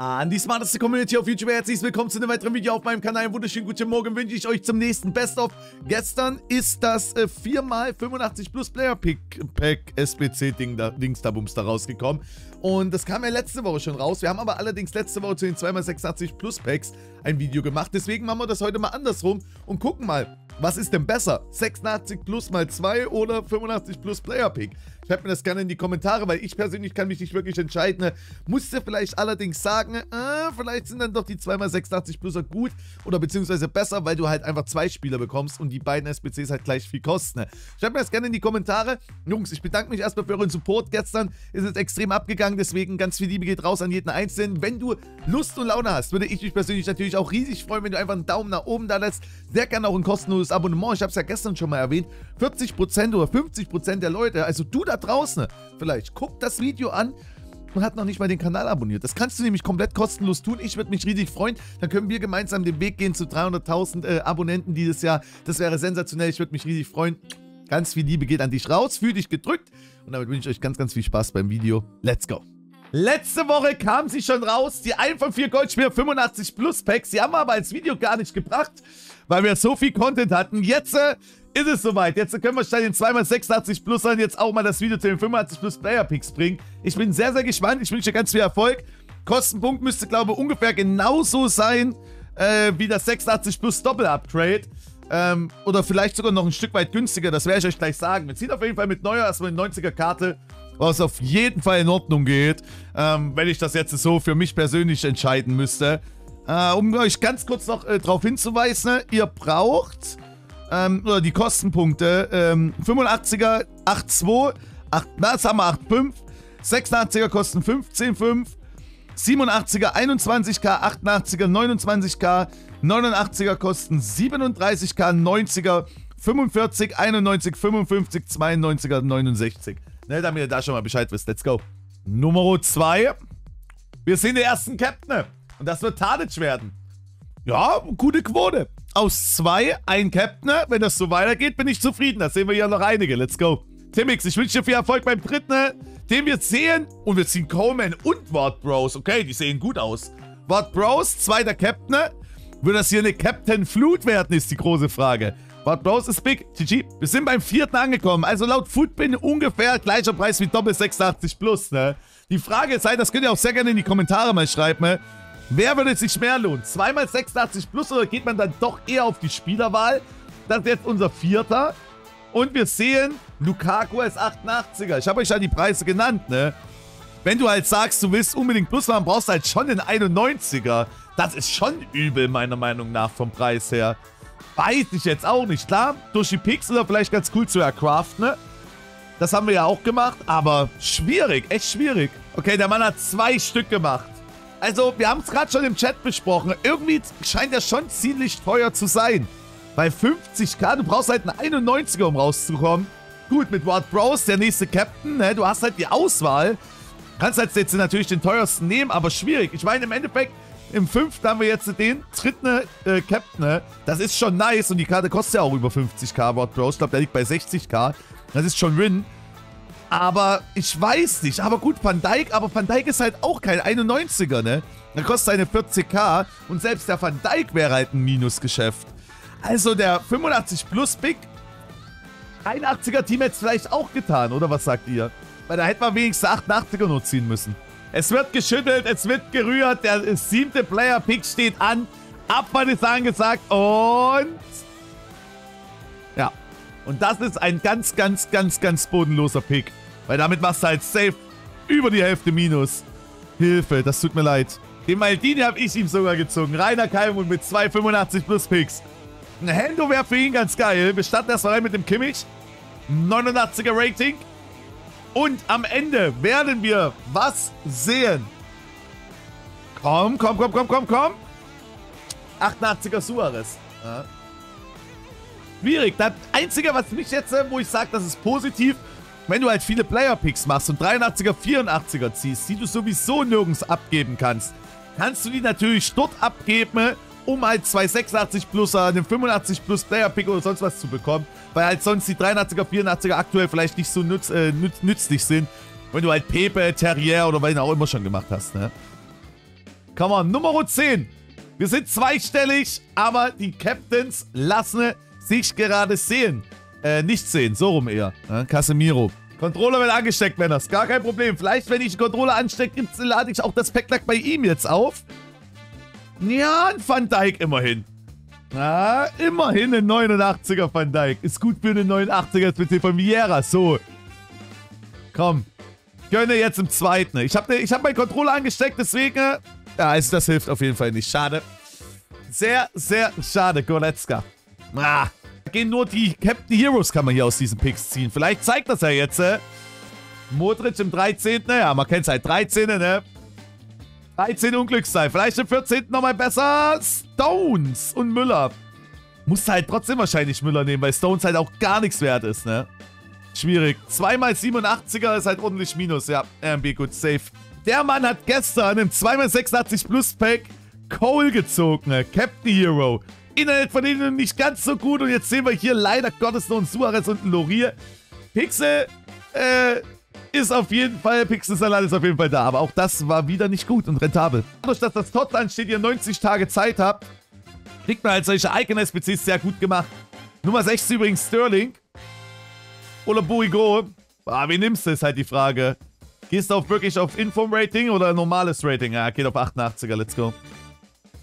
An die smarteste Community auf YouTube, herzlich willkommen zu einem weiteren Video auf meinem Kanal. Einen wunderschönen guten Morgen wünsche ich euch zum nächsten Best of. Gestern ist das äh, 4x85 Plus Player Pack SBC Ding da, Dings da Bums da rausgekommen. Und das kam ja letzte Woche schon raus. Wir haben aber allerdings letzte Woche zu den 2x86 Plus Packs ein Video gemacht. Deswegen machen wir das heute mal andersrum und gucken mal, was ist denn besser? 86 Plus mal 2 oder 85 Plus Player Pick? Schreibt mir das gerne in die Kommentare, weil ich persönlich kann mich nicht wirklich entscheiden. Musste vielleicht allerdings sagen, äh, vielleicht sind dann doch die 2x86 Pluser gut oder beziehungsweise besser, weil du halt einfach zwei Spieler bekommst und die beiden SBCs halt gleich viel kosten. Schreibt mir das gerne in die Kommentare. Jungs, ich bedanke mich erstmal für euren Support. Gestern ist es extrem abgegangen, deswegen ganz viel Liebe geht raus an jeden Einzelnen. Wenn du Lust und Laune hast, würde ich mich persönlich natürlich auch riesig freuen, wenn du einfach einen Daumen nach oben da lässt. Sehr gerne auch ein kostenloses Abonnement. Ich habe es ja gestern schon mal erwähnt. 40% oder 50% der Leute, also du da draußen vielleicht, guckt das Video an und hat noch nicht mal den Kanal abonniert. Das kannst du nämlich komplett kostenlos tun. Ich würde mich riesig freuen. Dann können wir gemeinsam den Weg gehen zu 300.000 äh, Abonnenten dieses Jahr. Das wäre sensationell. Ich würde mich riesig freuen. Ganz viel Liebe geht an dich raus. Fühl dich gedrückt. Und damit wünsche ich euch ganz, ganz viel Spaß beim Video. Let's go. Letzte Woche kam sie schon raus, die 1 von 4 Goldspieler 85 Plus Packs. Sie haben wir aber als Video gar nicht gebracht, weil wir so viel Content hatten. Jetzt äh, ist es soweit. Jetzt können wir statt den 2x86 Plus dann jetzt auch mal das Video zu den 85 Plus Player Picks bringen. Ich bin sehr, sehr gespannt. Ich wünsche dir ganz viel Erfolg. Kostenpunkt müsste, glaube ich, ungefähr genauso sein äh, wie das 86 Plus Doppel-Upgrade. Ähm, oder vielleicht sogar noch ein Stück weit günstiger. Das werde ich euch gleich sagen. Wir ziehen auf jeden Fall mit neuer erstmal eine 90er Karte was auf jeden Fall in Ordnung geht, ähm, wenn ich das jetzt so für mich persönlich entscheiden müsste. Äh, um euch ganz kurz noch äh, darauf hinzuweisen, ihr braucht ähm, oder die Kostenpunkte ähm, 85er 8,2, 8, na, sagen wir 8,5, 86er kosten 15,5, 87er 21k, 88er 29k, 89er kosten 37k, 90er 45, 91, 55, 92er 69. Ne, damit ihr da schon mal Bescheid wisst. Let's go. Nummer 2. Wir sind die ersten Captain. Und das wird Tadic werden. Ja, gute Quote. Aus zwei ein Captain. Wenn das so weitergeht, bin ich zufrieden. Da sehen wir ja noch einige. Let's go. Timmix, ich wünsche dir viel Erfolg beim dritten, den wir sehen. Und wir ziehen Coleman und Ward Bros. Okay, die sehen gut aus. Ward Bros, zweiter Captain. Wird das hier eine Captain Flut werden, ist die große Frage. But Bros ist big. GG. Wir sind beim vierten angekommen. Also laut Foodbin ungefähr gleicher Preis wie Doppel 86 Plus, ne? Die Frage ist halt, das könnt ihr auch sehr gerne in die Kommentare mal schreiben, ne? Wer würde sich mehr lohnen? Zweimal 86 Plus oder geht man dann doch eher auf die Spielerwahl? Das ist jetzt unser vierter. Und wir sehen, Lukaku als 88er. Ich habe euch ja die Preise genannt, ne? Wenn du halt sagst, du willst unbedingt Plus machen, brauchst du halt schon den 91er. Das ist schon übel, meiner Meinung nach, vom Preis her. Weiß ich jetzt auch nicht. Klar, durch die Picks oder vielleicht ganz cool zu ercraften, ne? Das haben wir ja auch gemacht, aber schwierig, echt schwierig. Okay, der Mann hat zwei Stück gemacht. Also, wir haben es gerade schon im Chat besprochen. Irgendwie scheint er schon ziemlich teuer zu sein. Bei 50k, du brauchst halt einen 91er, um rauszukommen. Gut, mit Ward Bros, der nächste Captain, ne? Du hast halt die Auswahl. Kannst halt jetzt natürlich den teuersten nehmen, aber schwierig. Ich meine, im Endeffekt, im fünften haben wir jetzt den dritten äh, Captain. Ne? Das ist schon nice und die Karte kostet ja auch über 50k, Ward Bros. Ich glaube, der liegt bei 60k. Das ist schon Win. Aber ich weiß nicht. Aber gut, Van Dijk, aber Van Dijk ist halt auch kein 91er, ne? Der kostet eine 40k und selbst der Van Dijk wäre halt ein Minusgeschäft. Also der 85 Plus Big 81er Team hätte es vielleicht auch getan, oder was sagt ihr? Weil da hätte man wenigstens 88er nur ziehen müssen. Es wird geschüttelt, es wird gerührt. Der siebte Player-Pick steht an. Abfall ist angesagt und... Ja. Und das ist ein ganz, ganz, ganz, ganz bodenloser Pick. Weil damit machst du halt safe über die Hälfte Minus. Hilfe, das tut mir leid. Den Maldini habe ich ihm sogar gezogen. Rainer Kalmund mit 2,85 plus Picks. Ein Hendo wäre für ihn ganz geil. Wir starten erstmal rein mit dem Kimmich. 89er Rating. Und am Ende werden wir was sehen. Komm, komm, komm, komm, komm, komm. 88er Suarez. Ja. Schwierig. Das Einzige, was mich jetzt, wo ich sage, das ist positiv, wenn du halt viele Player-Picks machst und 83er, 84er ziehst, die du sowieso nirgends abgeben kannst, kannst du die natürlich dort abgeben, um halt zwei 86 Pluser, einen 85 Plus Player Pick oder sonst was zu bekommen, weil halt sonst die 83er, 84er aktuell vielleicht nicht so nütz, äh, nütz, nützlich sind, wenn du halt Pepe, Terrier oder was auch immer schon gemacht hast, ne? Come on, Nummer 10. Wir sind zweistellig, aber die Captains lassen sich gerade sehen. Äh, nicht sehen, so rum eher. Ja, Casemiro. Controller wird angesteckt, Männers. Gar kein Problem. Vielleicht, wenn ich den Controller anstecke, lade ich auch das Packlack bei ihm jetzt auf. Ja, ein Van Dijk immerhin. Ja, immerhin ein 89er Van Dijk. Ist gut für einen 89er PT von Viera. So. Komm. Gönne jetzt im zweiten. Ich habe ich hab meinen Controller angesteckt, deswegen... Ja, also das hilft auf jeden Fall nicht. Schade. Sehr, sehr schade, Goretzka. Ah, gehen nur die Captain Heroes kann man hier aus diesen Picks ziehen. Vielleicht zeigt das ja jetzt, äh. Modric im 13. Ja, man kennt es halt. 13. Ne? 13 Unglückszahl. Vielleicht im 14. nochmal besser. Stones und Müller. Muss halt trotzdem wahrscheinlich Müller nehmen, weil Stones halt auch gar nichts wert ist, ne? Schwierig. 2x87er ist halt ordentlich Minus. Ja, RMB gut, safe. Der Mann hat gestern im 2x86 Plus Pack Cole gezogen. Ne? Captain Hero. Internet von denen nicht ganz so gut. Und jetzt sehen wir hier leider Gottes noch einen Suarez und einen Lorier. Pixel, äh, ist auf jeden Fall, Pixel-Salat ist auf jeden Fall da. Aber auch das war wieder nicht gut und rentabel. Dadurch, dass das Tot ansteht, ihr 90 Tage Zeit habt, kriegt man halt solche Icon-SPCs sehr gut gemacht. Nummer 16 übrigens Sterling. Oder Buigo. Ah, wie nimmst du, ist halt die Frage. Gehst du auf wirklich auf Inform-Rating oder normales Rating? Ja, geht auf 88er, let's go.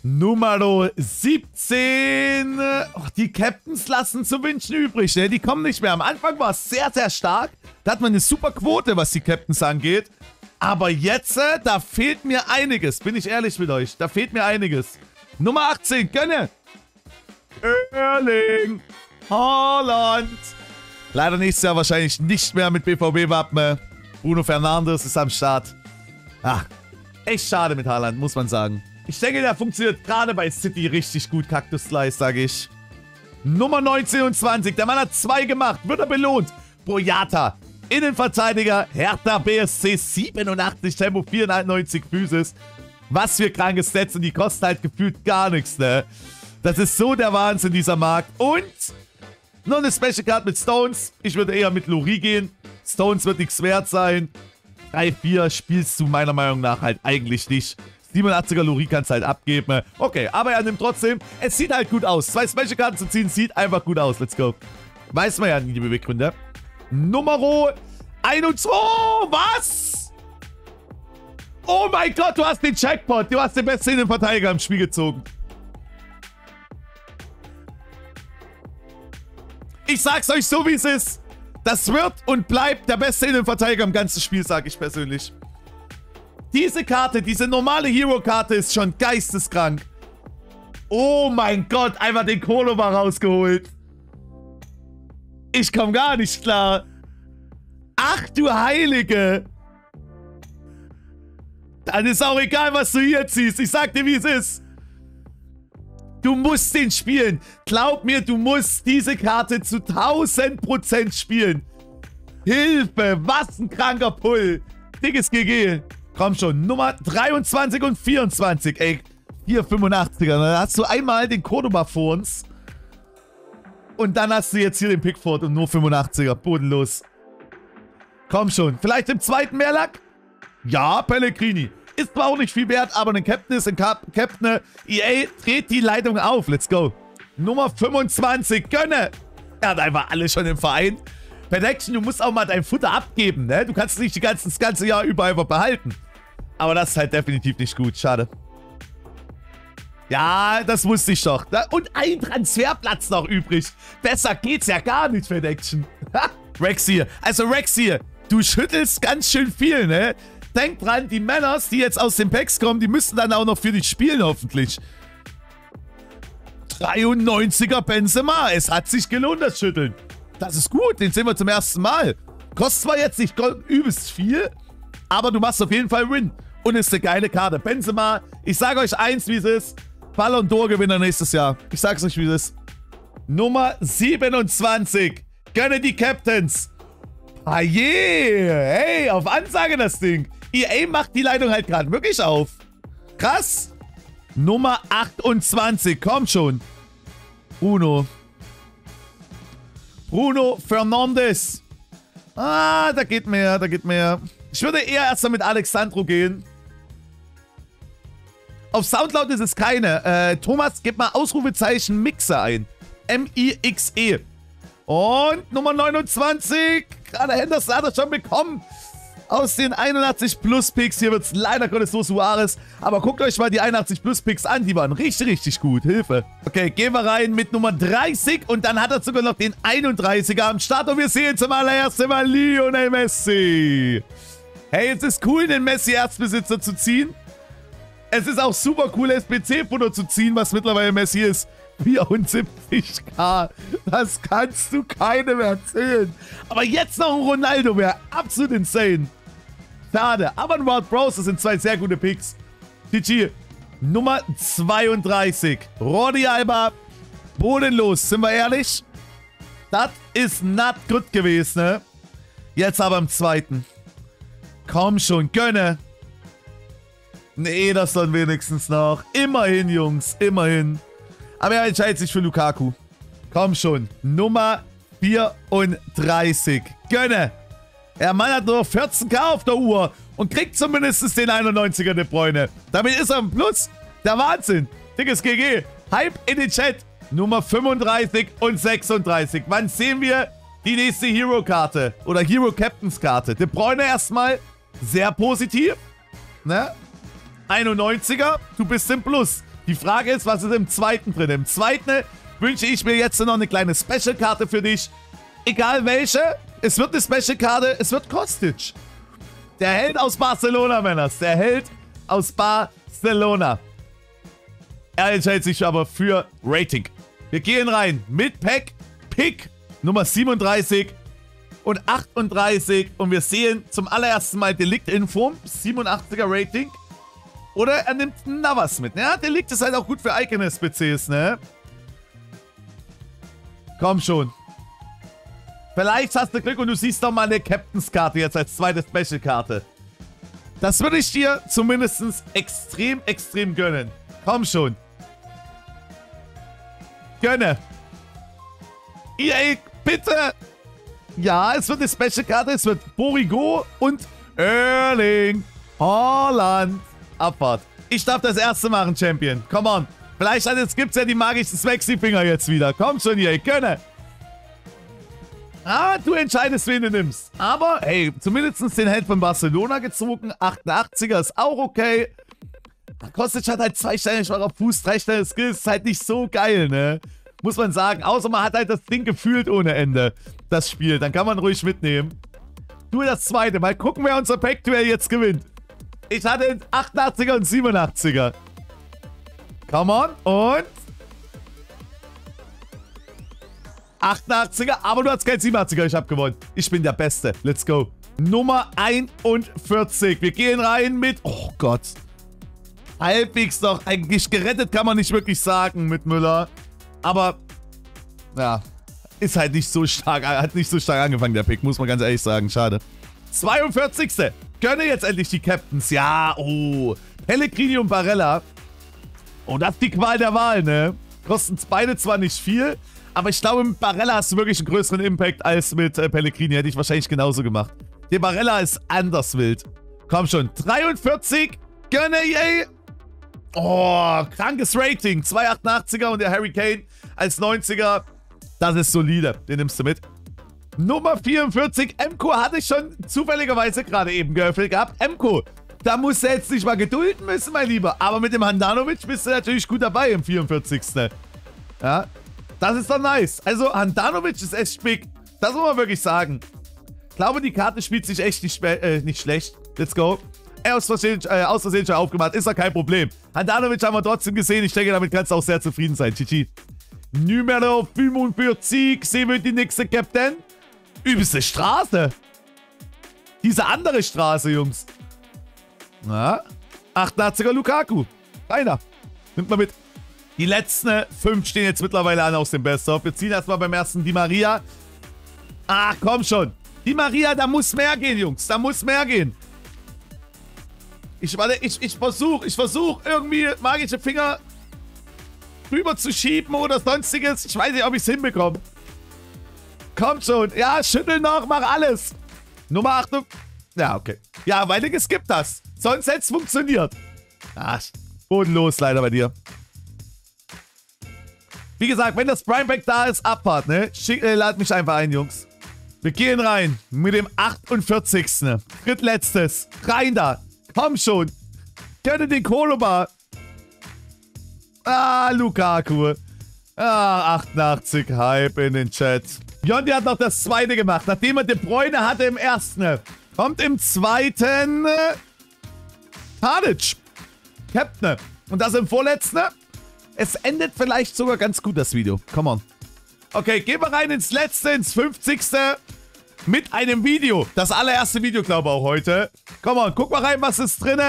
Nummer 17. Oh, die Captains lassen zu wünschen übrig, ne? Die kommen nicht mehr. Am Anfang war es sehr, sehr stark. Da hat man eine super Quote, was die Captains angeht. Aber jetzt, äh, da fehlt mir einiges. Bin ich ehrlich mit euch. Da fehlt mir einiges. Nummer 18, gönne. Erling. Holland. Leider nächstes Jahr wahrscheinlich nicht mehr mit BVB-Wappen. Bruno Fernandes ist am Start. Ach, echt schade mit Haaland, muss man sagen. Ich denke, der funktioniert gerade bei City richtig gut, Cactus Slice, sage ich. Nummer 19 und 20. Der Mann hat zwei gemacht. Wird er belohnt. Boyata. Innenverteidiger. Hertha BSC 87 Tempo 94 Physis. Was für kranke Stats und die kosten halt gefühlt gar nichts, ne? Das ist so der Wahnsinn, dieser Markt. Und noch eine Special Card mit Stones. Ich würde eher mit Lori gehen. Stones wird nichts wert sein. 3-4 spielst du meiner Meinung nach halt eigentlich nicht. 87er Lori kannst halt abgeben. Okay, aber er nimmt trotzdem. Es sieht halt gut aus. Zwei Special-Karten zu ziehen, sieht einfach gut aus. Let's go. Weiß man ja die Beweggründe. Nummer 1 und 2. Was? Oh mein Gott, du hast den Checkpot. Du hast den besten Innenverteidiger im Spiel gezogen. Ich sag's euch so, wie es ist. Das wird und bleibt der beste Innenverteidiger im ganzen Spiel, sage ich persönlich. Diese Karte, diese normale Hero-Karte ist schon geisteskrank. Oh mein Gott, einfach den Koloma rausgeholt. Ich komme gar nicht klar. Ach du Heilige. Dann ist auch egal, was du hier ziehst. Ich sag dir, wie es ist. Du musst den spielen. Glaub mir, du musst diese Karte zu 1000% spielen. Hilfe, was ein kranker Pull. Dickes GG. Komm schon, Nummer 23 und 24. Ey, hier 85er. Dann hast du einmal den Cordoba vor uns. Und dann hast du jetzt hier den Pickford und nur 85er. Bodenlos. Komm schon. Vielleicht im zweiten Mehrlack? Ja, Pellegrini. Ist zwar auch nicht viel wert, aber ein Captain ist ein Cap Captain. EA dreht die Leitung auf. Let's go. Nummer 25. Gönne. Er hat einfach alle schon im Verein. Protection, du musst auch mal dein Futter abgeben, ne? Du kannst nicht die ganze, das ganze Jahr über einfach behalten. Aber das ist halt definitiv nicht gut. Schade. Ja, das wusste ich doch. Und ein Transferplatz noch übrig. Besser geht's ja gar nicht, Fed Action. Rex hier. Also Rex hier, du schüttelst ganz schön viel, ne? Denk dran, die Männers, die jetzt aus den Packs kommen, die müssen dann auch noch für dich spielen, hoffentlich. 93er Benzema. Es hat sich gelohnt, das Schütteln. Das ist gut, den sehen wir zum ersten Mal. Kostet zwar jetzt nicht übelst viel, aber du machst auf jeden Fall Win. Und ist eine geile Karte. Benzema, ich sage euch eins, wie es ist. Ballon d'Or Gewinner nächstes Jahr. Ich sag's euch, wie es ist. Nummer 27. Gönne die Captains. Ah je. Hey, auf Ansage das Ding. EA macht die Leitung halt gerade wirklich auf. Krass. Nummer 28. Kommt schon. Bruno. Bruno Fernandes. Ah, da geht mehr, da geht mehr. Ich würde eher erst mal mit Alexandro gehen. Auf Soundcloud ist es keine. Äh, Thomas, gib mal Ausrufezeichen Mixer ein. M-I-X-E. Und Nummer 29. Gerade Henderson hat er schon bekommen. Aus den 81 Plus Picks. Hier wird es leider Gottes so Suarez. Aber guckt euch mal die 81 Plus Picks an. Die waren richtig, richtig gut. Hilfe. Okay, gehen wir rein mit Nummer 30. Und dann hat er sogar noch den 31er am Start. Und wir sehen zum allerersten Mal Lionel Messi. Hey, es ist cool, den Messi-Erzbesitzer zu ziehen. Es ist auch super cool, SBC-Foto zu ziehen, was mittlerweile Messi ist. 74k. Das kannst du keinem erzählen. Aber jetzt noch ein Ronaldo wäre absolut insane. Schade. Aber ein Wild Bros, das sind zwei sehr gute Picks. GG. Nummer 32. Rodi Alba. Bodenlos, sind wir ehrlich? Das ist not gut gewesen, ne? Jetzt aber im zweiten. Komm schon, gönne. Nee, das dann wenigstens noch. Immerhin, Jungs, immerhin. Aber er entscheidet sich für Lukaku. Komm schon. Nummer 34. Gönne. Der Mann hat nur 14k auf der Uhr und kriegt zumindest den 91er De Bräune. Damit ist er im Plus. Der Wahnsinn. Dickes GG. Hype in den Chat. Nummer 35 und 36. Wann sehen wir die nächste Hero-Karte? Oder Hero-Captains-Karte? De Bräune erstmal sehr positiv. Ne? 91er, du bist im Plus. Die Frage ist, was ist im zweiten drin? Im zweiten wünsche ich mir jetzt noch eine kleine Special-Karte für dich. Egal welche, es wird eine Special-Karte, es wird Kostic. Der Held aus Barcelona, Männers. Der Held aus Barcelona. Er entscheidet sich aber für Rating. Wir gehen rein mit Pack, Pick Nummer 37 und 38. Und wir sehen zum allerersten Mal Delikt in Form, 87er Rating. Oder er nimmt Navas mit. Ja, der liegt es halt auch gut für Iconist-PCs, ne? Komm schon. Vielleicht hast du Glück und du siehst doch mal eine Captains-Karte jetzt als zweite Special-Karte. Das würde ich dir zumindest extrem, extrem gönnen. Komm schon. Gönne. EA, bitte. Ja, es wird eine Special-Karte. Es wird Borigo und Erling Holland. Abfahrt. Ich darf das erste machen, Champion. Come on. Vielleicht hat, jetzt gibt's ja die magischen Smexy-Finger jetzt wieder. Komm schon hier, ich könne. Ah, du entscheidest, wen du nimmst. Aber, hey, zumindest den Held von Barcelona gezogen. 88er ist auch okay. Kostic hat halt zwei Sterne schwacher Fuß, drei Sterne Skills. Ist halt nicht so geil, ne? Muss man sagen. Außer man hat halt das Ding gefühlt ohne Ende. Das Spiel. Dann kann man ruhig mitnehmen. Du das zweite. Mal gucken, wer unser Pack-Duell jetzt gewinnt. Ich hatte 88er und 87er. Come on. Und... 88er, aber du hast kein 87er. Ich habe gewonnen. Ich bin der Beste. Let's go. Nummer 41. Wir gehen rein mit... Oh Gott. Halbwegs noch. Eigentlich gerettet kann man nicht wirklich sagen mit Müller. Aber... Ja. Ist halt nicht so stark. Hat nicht so stark angefangen, der Pick. Muss man ganz ehrlich sagen. Schade. 42. Gönne jetzt endlich die Captains. Ja, oh. Pellegrini und Barella. Oh, das ist die Qual der Wahl, ne? Kosten beide zwar nicht viel, aber ich glaube, mit Barella hast du wirklich einen größeren Impact als mit äh, Pellegrini. Hätte ich wahrscheinlich genauso gemacht. Der Barella ist anders wild. Komm schon. 43. Gönne, yay. Oh, krankes Rating. 288er und der Harry Kane als 90er. Das ist solide. Den nimmst du mit. Nummer 44. Emco hatte ich schon zufälligerweise gerade eben geöffnet gehabt. Emco, da musst du jetzt nicht mal gedulden müssen, mein Lieber. Aber mit dem Handanovic bist du natürlich gut dabei im 44. Ja, das ist doch nice. Also Handanovic ist echt big. Das muss man wirklich sagen. Ich glaube, die Karte spielt sich echt nicht, äh, nicht schlecht. Let's go. Aus Versehen, äh, aus Versehen schon aufgemacht. Ist doch kein Problem. Handanovic haben wir trotzdem gesehen. Ich denke, damit kannst du auch sehr zufrieden sein. GG. Numero 45. Sehen wir die nächste Captain. Übelste Straße. Diese andere Straße, Jungs. Na? 88er Lukaku. Einer. Nimmt mal mit. Die letzten fünf stehen jetzt mittlerweile an aus dem Best-of. Wir ziehen erstmal beim ersten die Maria. Ach, komm schon. Die Maria, da muss mehr gehen, Jungs. Da muss mehr gehen. Ich, warte, ich, ich versuche, ich versuche irgendwie magische Finger rüber zu schieben oder sonstiges. Ich weiß nicht, ob ich es hinbekomme. Komm schon. Ja, schüttel noch, mach alles. Nummer 8. Ja, okay. Ja, weil du geskippt hast. Sonst hätte es funktioniert. Ach, Bodenlos leider bei dir. Wie gesagt, wenn das Prime Pack da ist, Abfahrt, ne? Schick, äh, lad mich einfach ein, Jungs. Wir gehen rein mit dem 48. Drittletztes. Rein da. Komm schon. Gönne den Kolobar. Ah, Lukaku. Ah, 88 Hype in den Chat. Jondi hat noch das zweite gemacht, nachdem er De Bruyne hatte im ersten. Kommt im zweiten Tadic. Captain. Und das im vorletzten. Es endet vielleicht sogar ganz gut, das Video. Come on. Okay, gehen wir rein ins letzte, ins 50. Mit einem Video. Das allererste Video, glaube ich, auch heute. Come on, guck mal rein, was ist drin.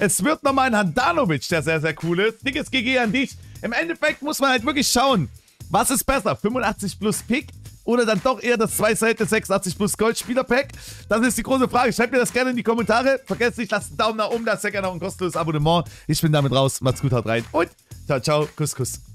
Es wird nochmal ein Handanovic, der sehr, sehr cool ist. Dickes GG an dich. Im Endeffekt muss man halt wirklich schauen, was ist besser? 85 plus Pick oder dann doch eher das 2 Seite 86 plus Gold Spieler Pack? Das ist die große Frage. Schreibt mir das gerne in die Kommentare. Vergesst nicht, lasst einen Daumen nach oben da, sehr gerne noch ein kostenloses Abonnement. Ich bin damit raus. Macht's gut, haut rein und ciao, ciao. Kuss, Kuss.